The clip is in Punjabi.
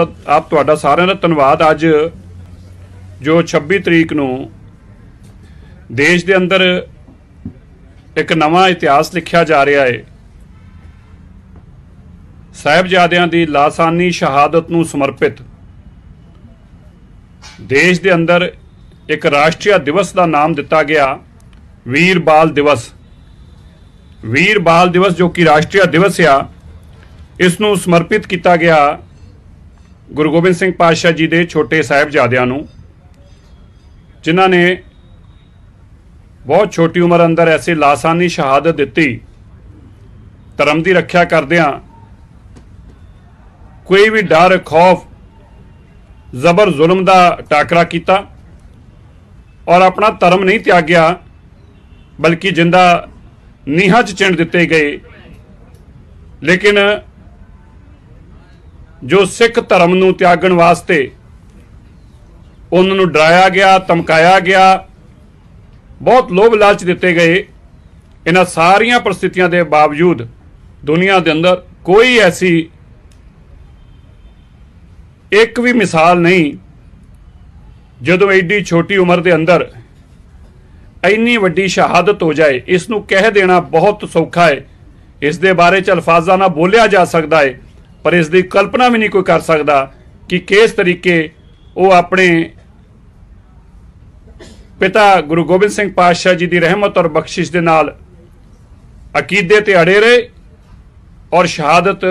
ਆਪ ਤੁਹਾਡਾ ਸਾਰਿਆਂ ਦਾ ਧੰਨਵਾਦ। ਅੱਜ ਜੋ 26 ਤਰੀਕ ਨੂੰ ਦੇਸ਼ ਦੇ ਅੰਦਰ ਇੱਕ ਨਵਾਂ ਇਤਿਹਾਸ ਲਿਖਿਆ ਜਾ ਰਿਹਾ ਹੈ। ਸਾਹਿਬਜ਼ਾਦਿਆਂ ਦੀ ਲਾਸਾਨੀ ਸ਼ਹਾਦਤ ਨੂੰ ਸਮਰਪਿਤ ਦੇਸ਼ ਦੇ ਅੰਦਰ ਇੱਕ ਰਾਸ਼ਟਰੀ ਦਿਵਸ ਦਾ ਨਾਮ ਦਿੱਤਾ ਗਿਆ ਵੀਰ ਬਾਲ ਦਿਵਸ। ਵੀਰ ਬਾਲ ਦਿਵਸ ਜੋ ਕਿ ਰਾਸ਼ਟਰੀ ਦਿਵਸ ਆ, ਇਸ ਨੂੰ ਸਮਰਪਿਤ ਕੀਤਾ ਗਿਆ ਗੁਰੂ ਗੋਬਿੰਦ ਸਿੰਘ ਪਾਤਸ਼ਾਹ ਜੀ ਦੇ ਛੋਟੇ ਸਾਹਿਬਜ਼ਾਦਿਆਂ ਨੂੰ, ਜਿਨ੍ਹਾਂ ਨੇ ਬਹੁਤ ਛੋਟੀ ਉਮਰ ਅੰਦਰ ਐਸੀ ਲਾਸਾਨੀ ਸ਼ਹਾਦਤ ਦਿੱਤੀ, ਧਰਮ ਦੀ ਰੱਖਿਆ ਕਰਦਿਆਂ ਕੋਈ ਵੀ ਡਰ, ਖੌਫ, ਜ਼ਬਰ, ਜ਼ੁਲਮ ਦਾ ਟਾਕਰਾ ਕੀਤਾ ਔਰ ਆਪਣਾ ਧਰਮ ਨਹੀਂ ਤਿਆਗਿਆ, ਬਲਕਿ ਜਿੰਦਾ ਨੀਹਾਂ 'ਚ ਚਿਣ ਦਿੱਤੇ ਗਏ। ਲੇਕਿਨ ਜੋ ਸਿੱਖ ਧਰਮ ਨੂੰ ਤਿਆਗਣ ਵਾਸਤੇ ਉਹਨਾਂ ਨੂੰ ਡਰਾਇਆ ਗਿਆ, ਧਮਕਾਇਆ ਗਿਆ, ਬਹੁਤ ਲੋਭ ਲਾਲਚ ਦਿੱਤੇ ਗਏ, ਇਹਨਾਂ ਸਾਰੀਆਂ ਪਰਿਸਥਿਤੀਆਂ ਦੇ ਬਾਵਜੂਦ ਦੁਨੀਆ ਦੇ ਅੰਦਰ ਕੋਈ ਐਸੀ ਇੱਕ ਵੀ ਮਿਸਾਲ ਨਹੀਂ ਜਦੋਂ ਐਡੀ ਛੋਟੀ ਉਮਰ ਦੇ ਅੰਦਰ ਇੰਨੀ ਵੱਡੀ ਸ਼ਹਾਦਤ ਹੋ ਜਾਏ, ਇਸ ਨੂੰ ਕਹਿ ਦੇਣਾ ਬਹੁਤ ਸੌਖਾ ਹੈ। ਇਸ ਦੇ ਬਾਰੇ ਚ ਅਲਫਾਜ਼ਾਂ ਨਾਲ ਬੋਲਿਆ ਜਾ ਸਕਦਾ ਹੈ। ਪਰ ਇਸ ਦੀ ਕਲਪਨਾ ਵੀ ਨਹੀਂ ਕੋਈ ਕਰ ਸਕਦਾ ਕਿ ਕਿਸ ਤਰੀਕੇ ਉਹ ਆਪਣੇ ਪਿਤਾ ਗੁਰੂ ਗੋਬਿੰਦ ਸਿੰਘ ਪਾਤਸ਼ਾਹ ਜੀ ਦੀ ਰਹਿਮਤ ਔਰ ਬਖਸ਼ਿਸ਼ ਦੇ ਨਾਲ ਅਕੀਦੇ ਤੇ ਅੜੇ ਰਹੇ ਔਰ ਸ਼ਹਾਦਤ